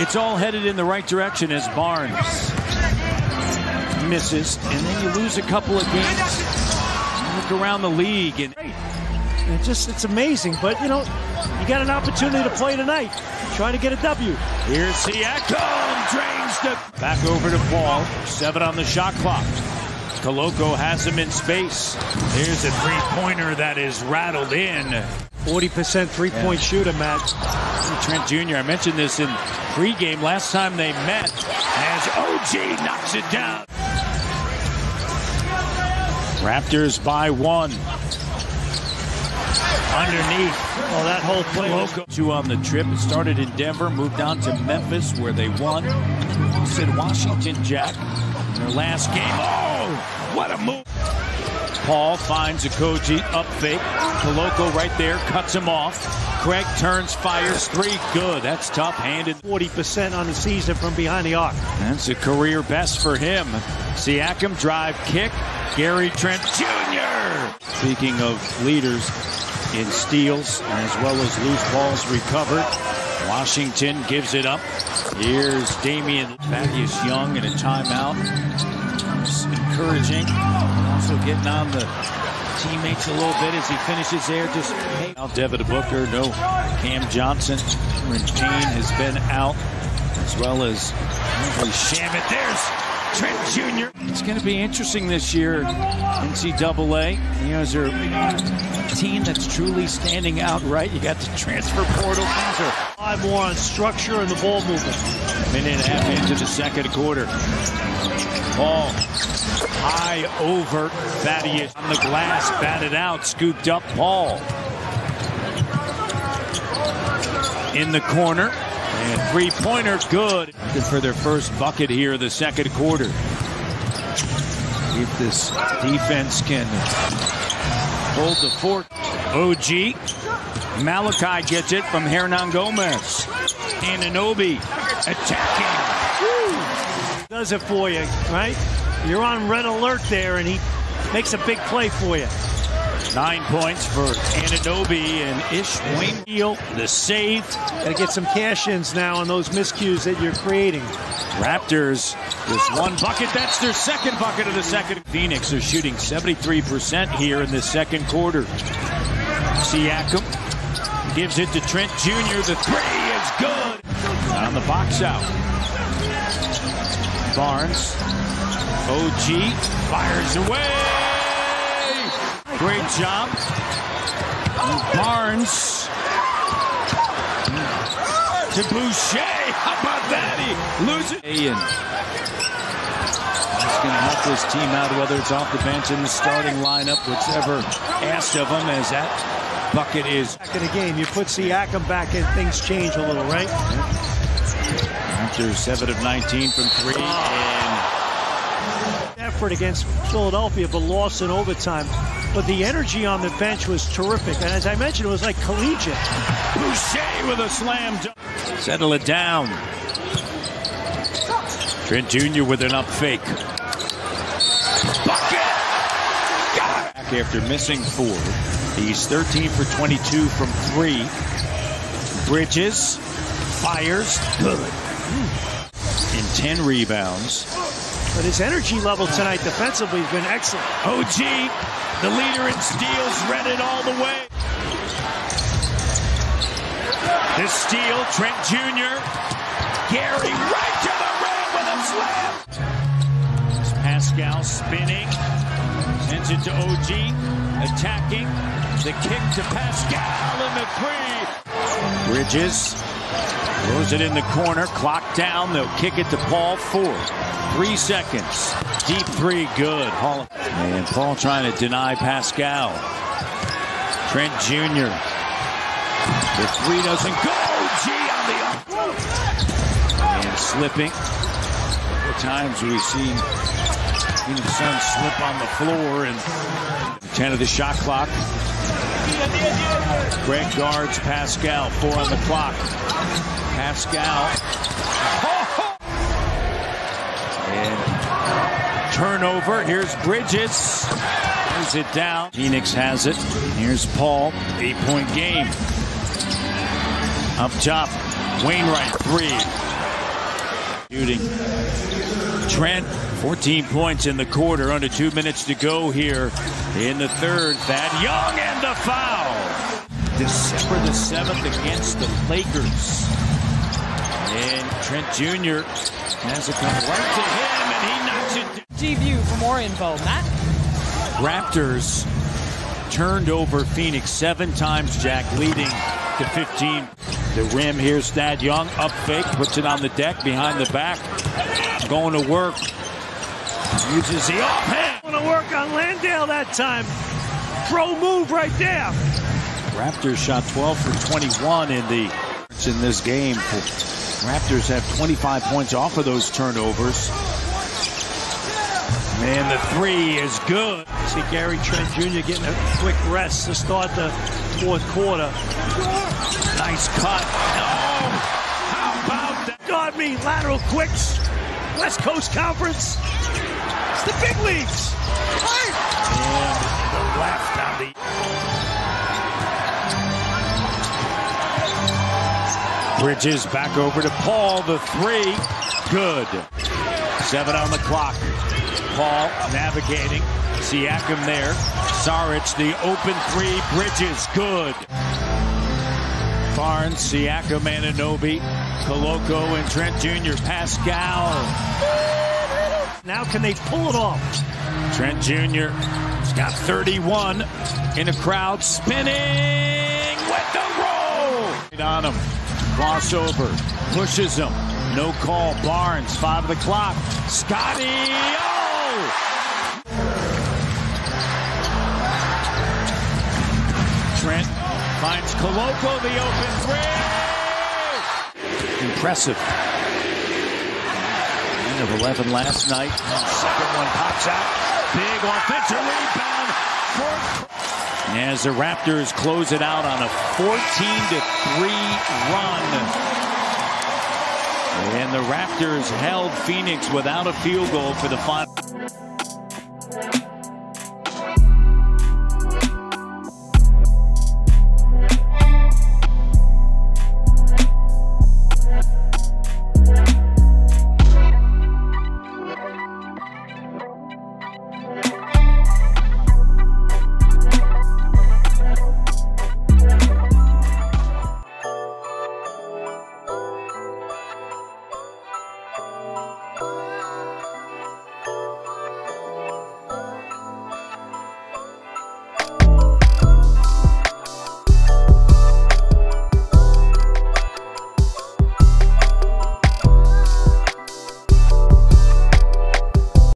it's all headed in the right direction as Barnes misses, and then you lose a couple of games. Look around the league, and It just it's amazing, but you know, you got an opportunity to play tonight. Trying to get a W. here's Siakam drains the back over to Paul. Seven on the shot clock. Koloko has him in space. Here's a three-pointer that is rattled in. 40% three-point shooter, Matt. Trent Jr. I mentioned this in pregame last time they met as OG knocks it down. Raptors by one. Underneath. Oh, that whole play was Two on the trip. It started in Denver, moved on to Memphis where they won. Said Washington Jack in their last game. Oh, what a move. Paul finds Okogie up fake. Koloko right there cuts him off. Craig turns, fires three. Good. That's tough handed. 40% on the season from behind the arc. That's a career best for him. Siakam drive kick. Gary Trent Jr. Speaking of leaders in steals as well as loose balls recovered. Washington gives it up. Here's Damian Thaddeus Young in a timeout. It's encouraging. Also getting on the teammates a little bit as he finishes there. Just. Now Devin Booker, no Cam Johnson. Payne has been out as well as Shamet. There's Trent Jr. It's going to be interesting this year, NCAA. You know, is there a team that's truly standing out right? You got the transfer portal. Five more on structure and the ball movement. minute and a half into the second quarter. Ball high over Thaddeus on the glass, batted out, scooped up Paul. In the corner. And three pointer good. Good for their first bucket here in the second quarter. If this defense can hold the fort. OG. Malachi gets it from Hernangomez. and Anunoby attacking. Does it for you, right? You're on red alert there, and he makes a big play for you. Nine points for Anunoby and Ish Wayne Deal. The save. Got to get some cash-ins now on those miscues that you're creating. Raptors, this one bucket, that's their second bucket of the second. Phoenix are shooting 73% here in the second quarter. Siakam gives it to Trent Jr. The three is good. On the box out. Barnes. OG fires away. Great job. Barnes to Boucher. How about that? He loses. And he's going to help this team out, whether it's off the bench in the starting lineup, whichever asked of him, as that bucket is. Back in the game, you put Siakam back in, things change a little, right? After 7 of 19 from 3. And Effort against Philadelphia, but lost in overtime. But the energy on the bench was terrific. And as I mentioned, it was like collegiate. Boucher with a slam dunk. Settle it down. Trent Jr. with an up fake. Bucket! Got it! Back After missing four, he's 13 for 22 from three. Bridges fires good. In 10 rebounds. But his energy level tonight defensively has been excellent. OG, the leader in steals, read it all the way. This steal, Trent Jr. Gary right to the rim with a slam. Pascal spinning, sends it to OG, attacking. The kick to Pascal and the three. Bridges throws it in the corner, clock down. They'll kick it to Paul. Four, three seconds. Deep three, good. Hall and Paul trying to deny Pascal. Trent Jr. The three doesn't go. G on the. And slipping. What times have we seen Phoenix Suns slip on the floor and 10 of the shot clock. Greg guards Pascal. Four on the clock. Pascal. And turnover. Here's Bridges. Here's it down. Phoenix has it. Here's Paul. Eight point game. Up top. Wainright three. Shooting. Trent, 14 points in the quarter, under two minutes to go here in the third. Thad Young and the foul. December the 7th against the Lakers. And Trent Jr. has it come right to him, and he knocks it down. G-View for more info. Matt? Raptors turned over Phoenix seven times, Jack, leading to 15. The rim, here's Thad Young, up fake, puts it on the deck, behind the back, going to work. Uses the offhand. Going to work on Landale that time. Pro move right there. Raptors shot 12 for 21 in the in this game. Raptors have 25 points off of those turnovers. And the three is good. See Gary Trent Jr. getting a quick rest to start the fourth quarter. Nice cut. No! How about that? God me, lateral quicks. West Coast Conference. It's the big leagues. And the left on the. Bridges back over to Paul. The three. Good. Seven on the clock. Paul navigating. Siakam there. Saric, the open three. Bridges, good. Barnes, Siakam, Anunoby, Koloko, and Trent Jr. Pascal. Now can they pull it off? Trent Jr. has got 31 in a crowd spinning with the roll. On him. Crossover. Pushes him. No call. Barnes. Five of the clock. Scottie. Oh! Trent finds Koloko the open three. Impressive. End of 11 last night. Second one pops out. Big offensive rebound for as the Raptors close it out on a 14 to 3 run. And the Raptors held Phoenix without a field goal for the final.